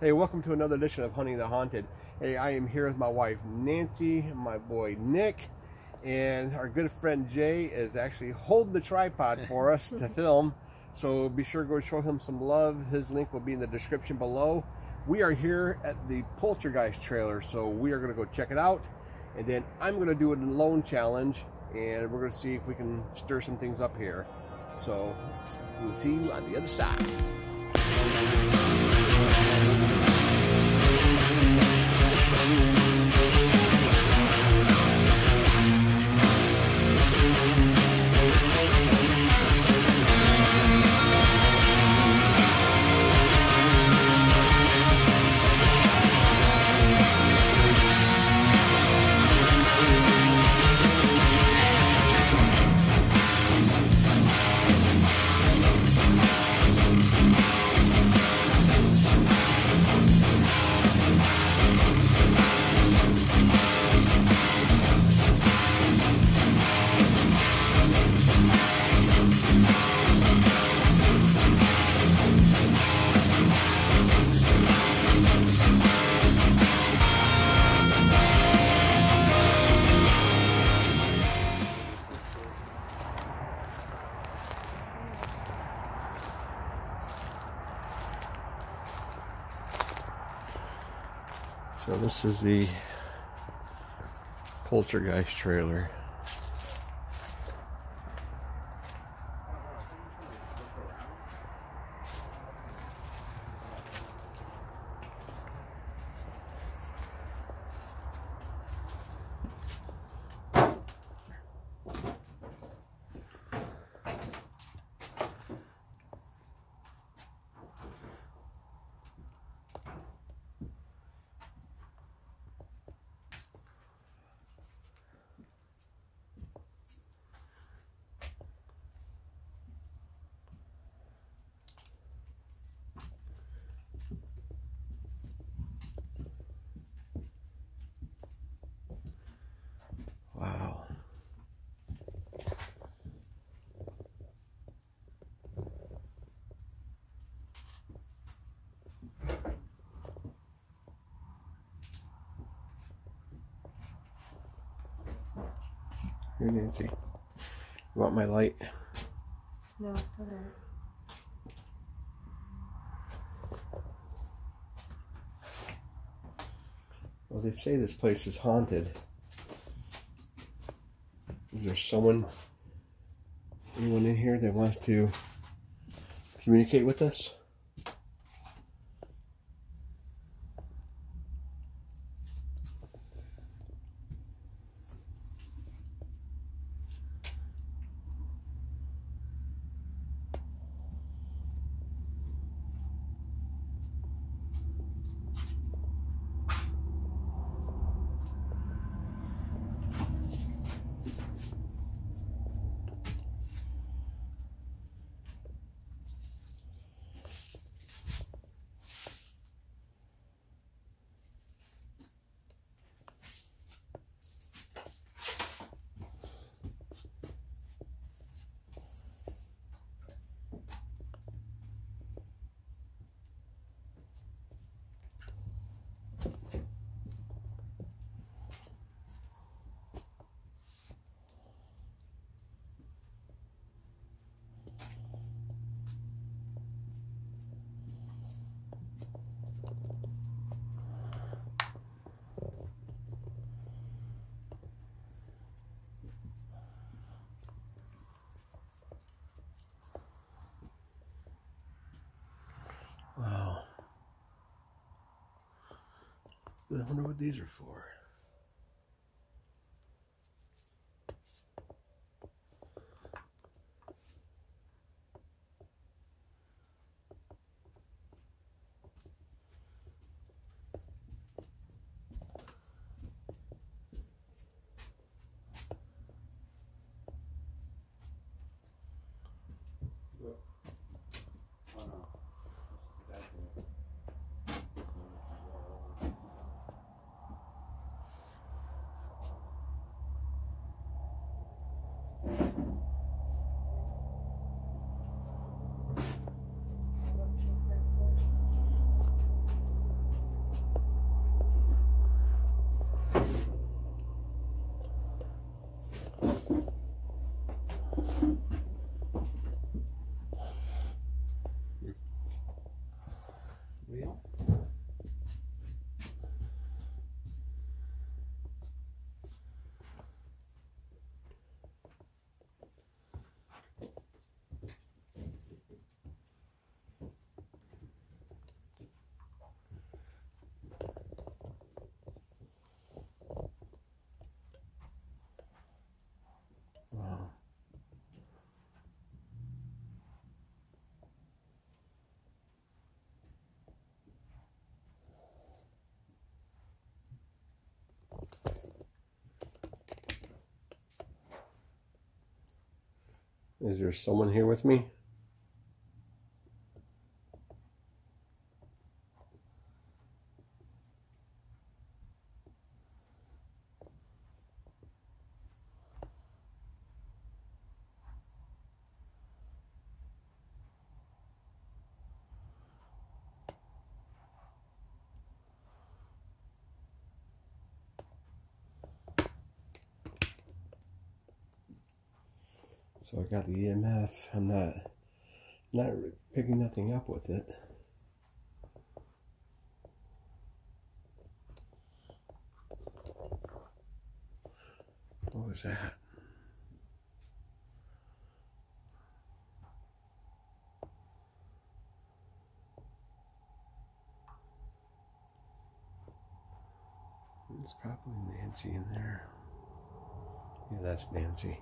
Hey, welcome to another edition of Hunting the Haunted. Hey, I am here with my wife Nancy, my boy Nick, and our good friend Jay is actually holding the tripod for us to film. So be sure to go show him some love. His link will be in the description below. We are here at the Poltergeist trailer, so we are going to go check it out. And then I'm going to do a lone challenge, and we're going to see if we can stir some things up here. So we'll see you on the other side. Is the Poltergeist trailer. Here, Nancy. You want my light? No, okay. Well, they say this place is haunted. Is there someone, anyone in here that wants to communicate with us? I wonder what these are for. Is there someone here with me? So I got the EMF. I'm not not picking nothing up with it. What was that? It's probably Nancy in there. Yeah, that's Nancy.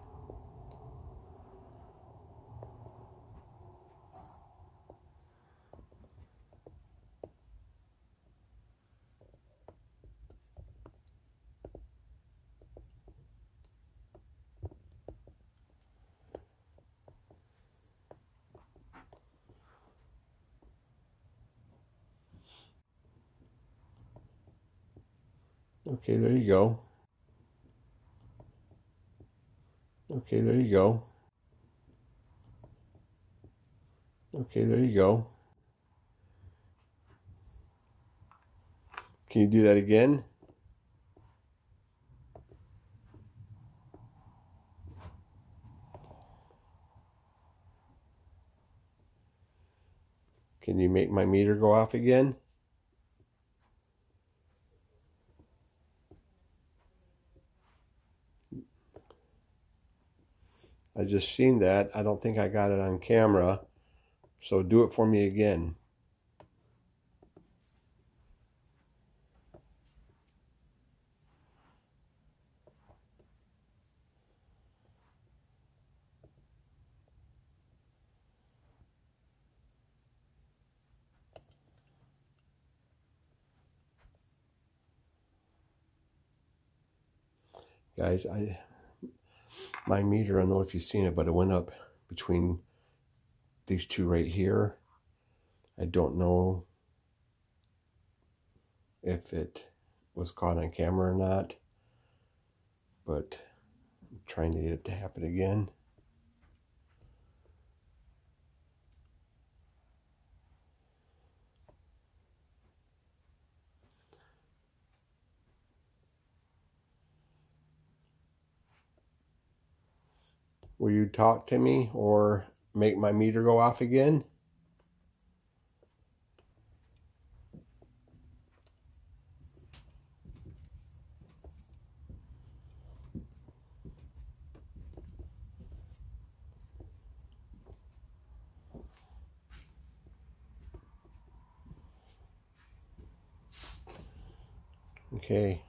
Okay, there you go. Okay, there you go. Okay, there you go. Can you do that again? Can you make my meter go off again? Just seen that. I don't think I got it on camera. So do it for me again. Guys, I my meter, I don't know if you've seen it, but it went up between these two right here. I don't know if it was caught on camera or not, but I'm trying to get it to happen again. Will you talk to me or make my meter go off again? Okay.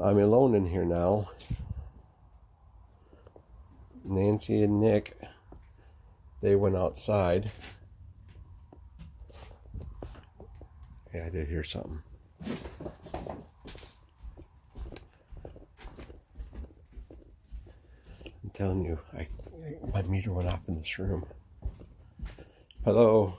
I'm alone in here now. Nancy and Nick, they went outside. Yeah, I did hear something. I'm telling you, I my meter went off in this room. Hello.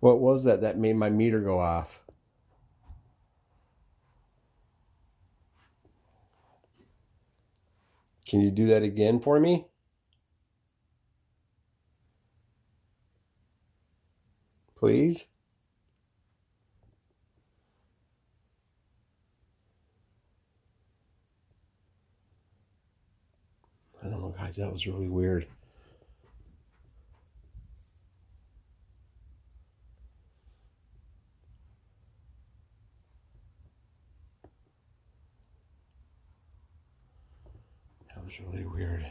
What was that that made my meter go off? Can you do that again for me? Please? I don't know, guys, that was really weird. Was really weird.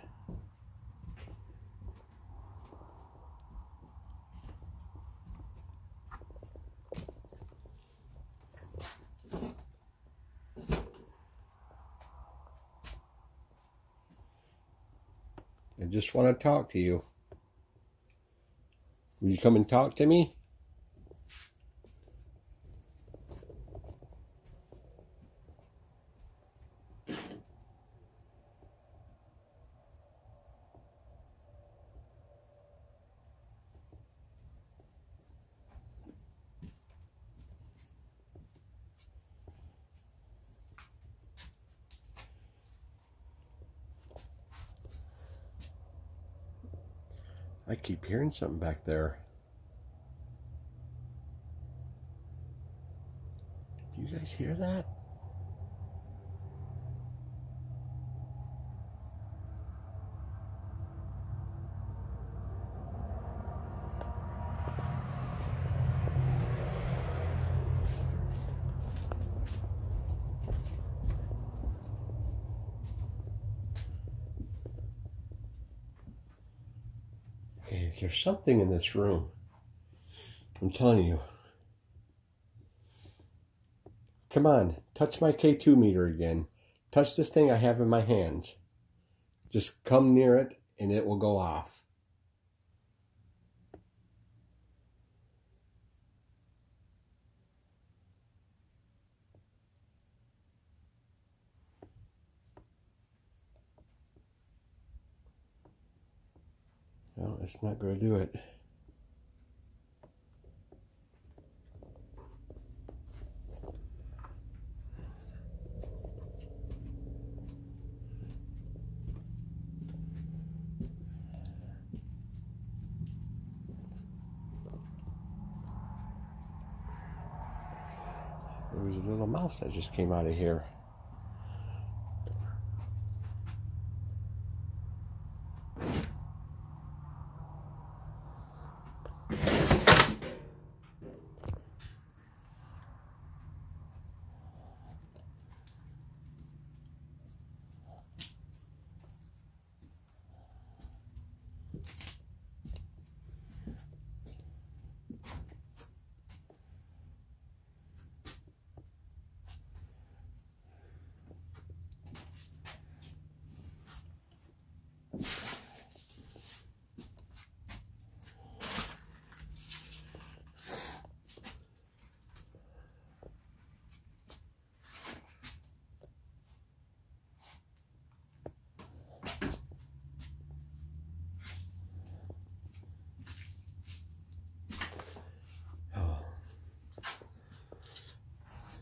I just want to talk to you. Will you come and talk to me? I keep hearing something back there. Do you guys hear that? Okay, there's something in this room. I'm telling you. Come on, touch my K2 meter again. Touch this thing I have in my hands. Just come near it and it will go off. It's not going to do it. There was a little mouse that just came out of here.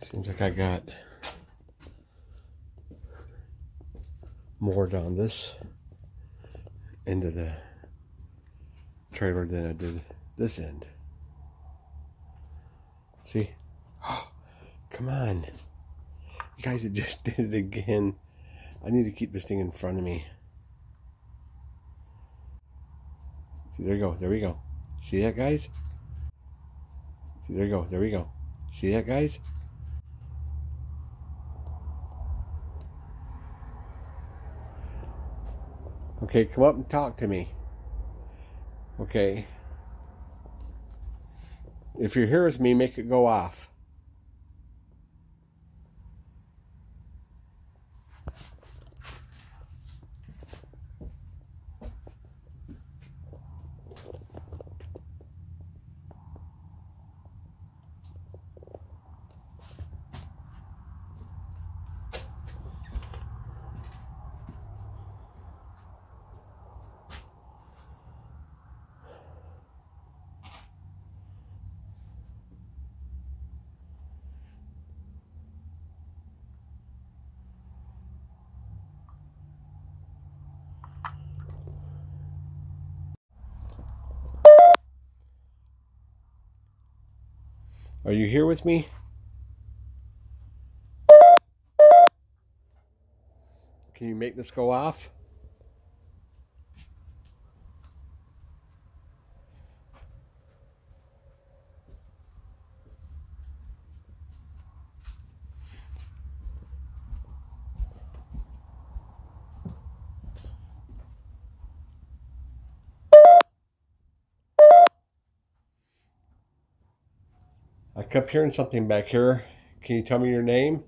Seems like I got more down this end of the trailer than I did this end. See? Oh, come on. You guys, it just did it again. I need to keep this thing in front of me. See, there you go. There we go. See that, guys? See, there you go. There we go. See that, guys? Okay, come up and talk to me. Okay. If you're here with me, make it go off. Are you here with me? Can you make this go off? I kept hearing something back here. Can you tell me your name?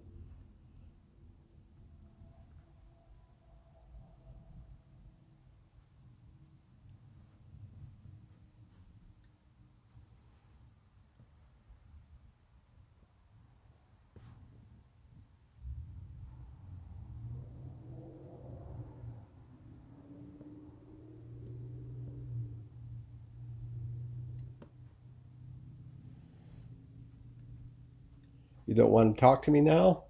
You don't want to talk to me now?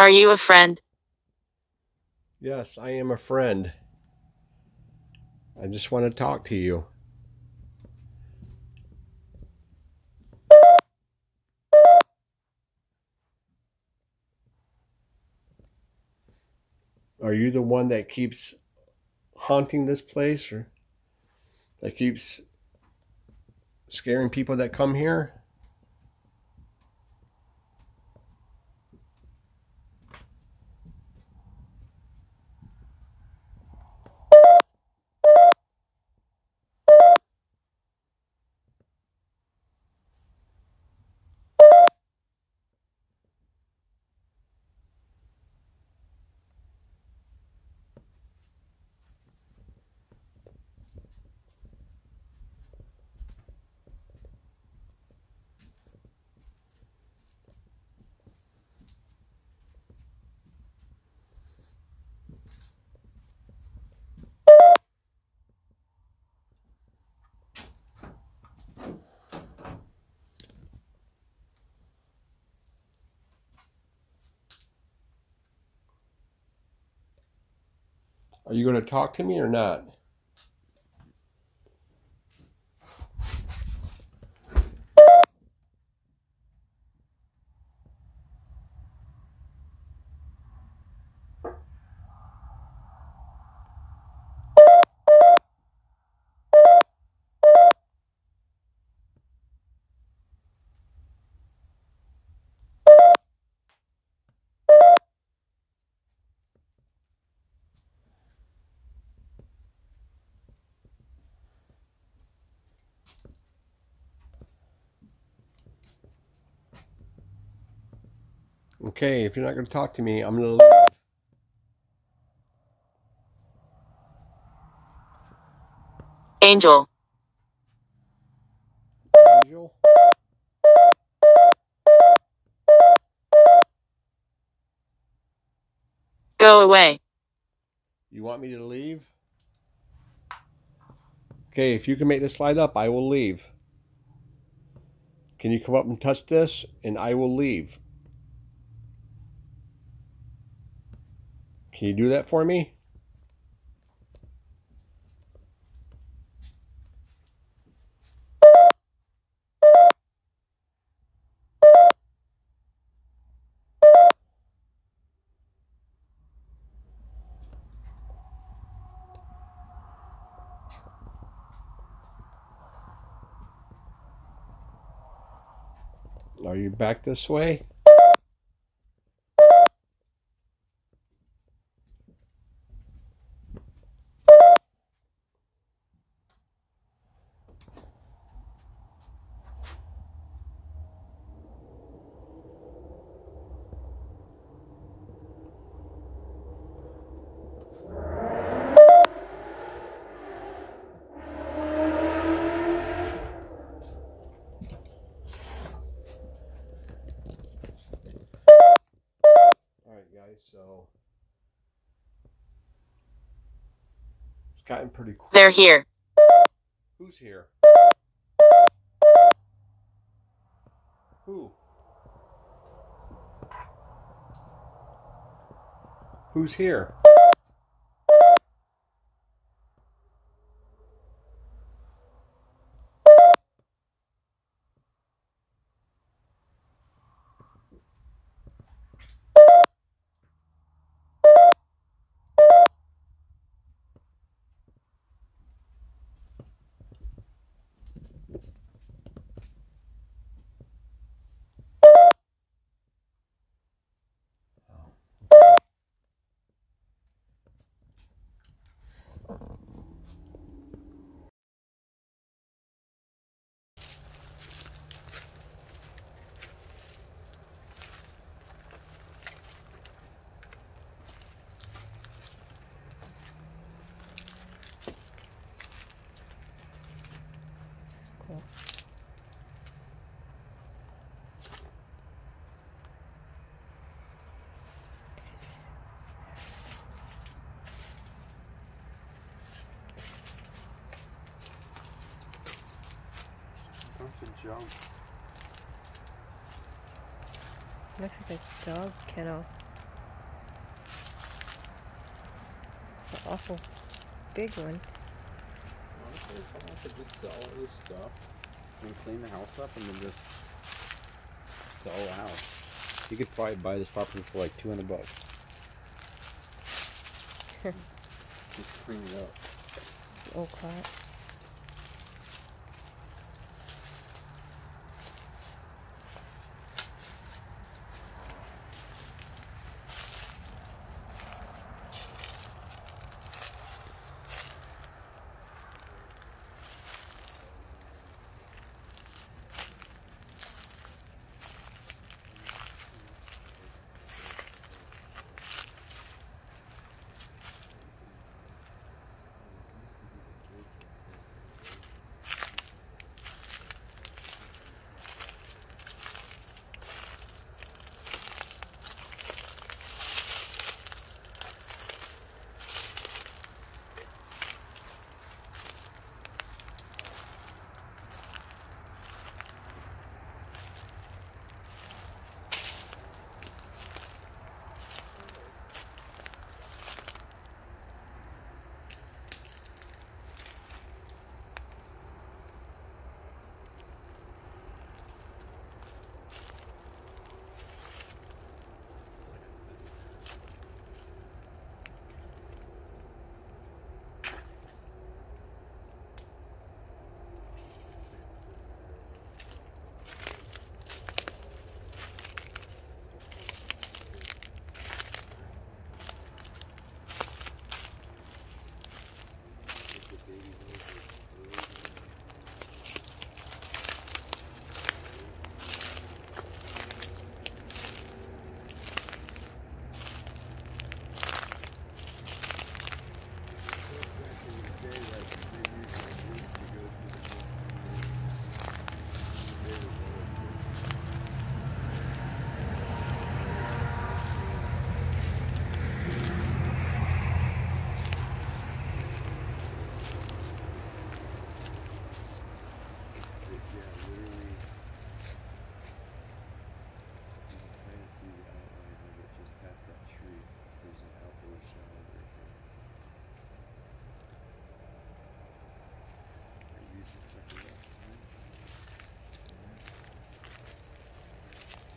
Are you a friend? Yes, I am a friend. I just want to talk to you. Are you the one that keeps haunting this place or that keeps scaring people that come here? Are you going to talk to me or not? Okay, if you're not going to talk to me, I'm going to leave. Angel. Angel? Go away. You want me to leave? Okay, if you can make this light up, I will leave. Can you come up and touch this? And I will leave. Can you do that for me? Are you back this way? Alright guys, so gotten pretty cool. They're here. Who's here? Who? Who's here? Junk. Looks like a dog kennel. It's an awful big one. Honestly, someone should just sell all this stuff and clean the house up and then just sell the house. You could probably buy this property for like 200 bucks. just clean it up. It's old cat.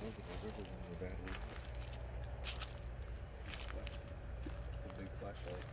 A big flashlight.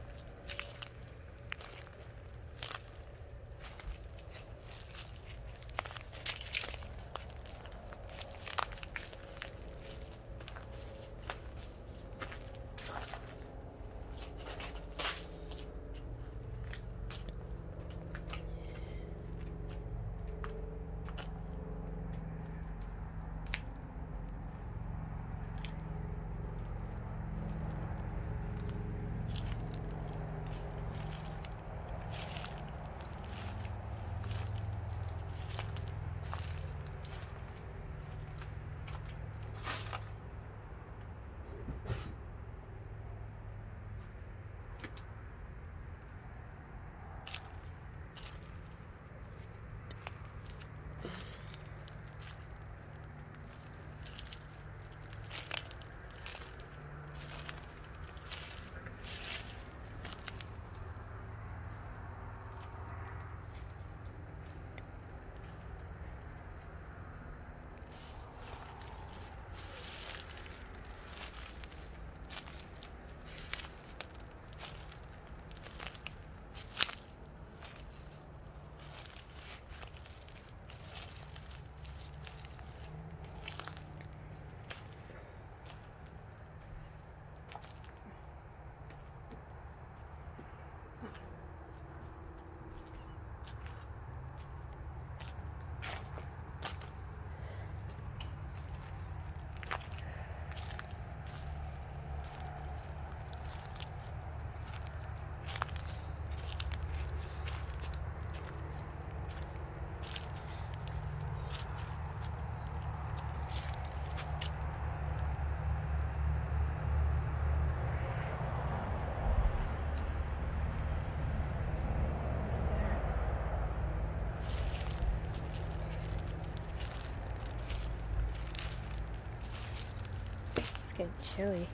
Getting chilly.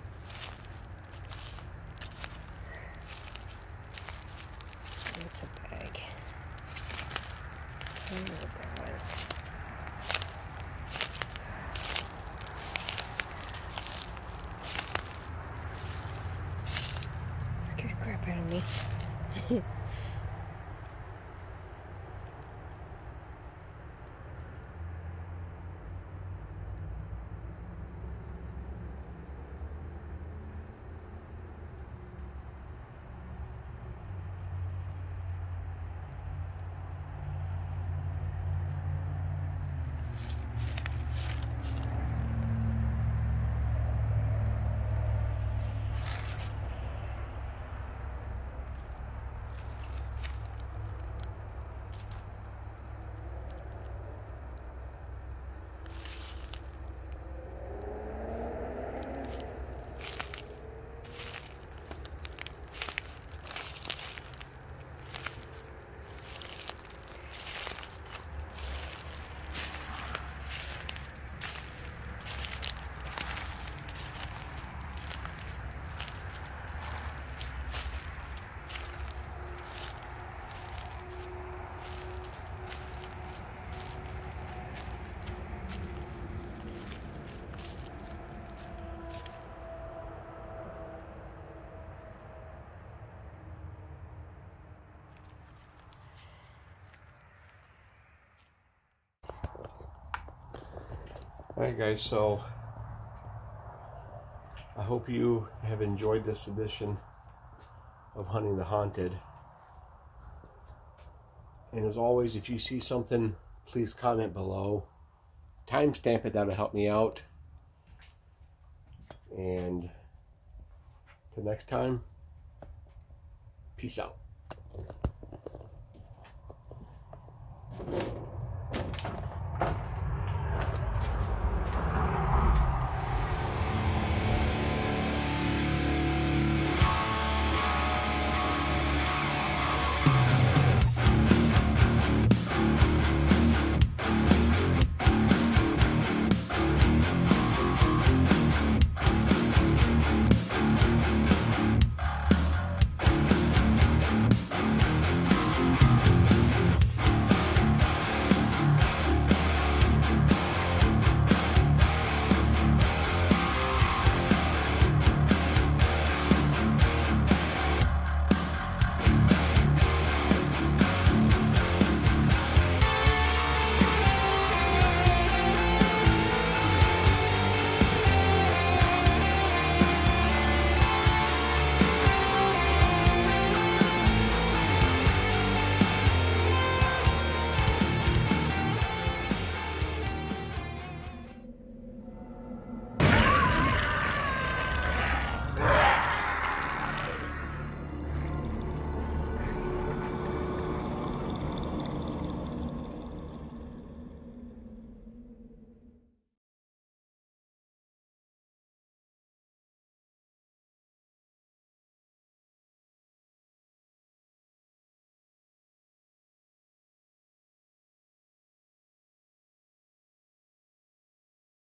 It's a bag. Tell me what that was. Scared the crap out of me. Alright guys, so I hope you have enjoyed this edition of Hunting the Haunted. And as always, if you see something, please comment below. Timestamp it, that'll help me out. And till next time, peace out.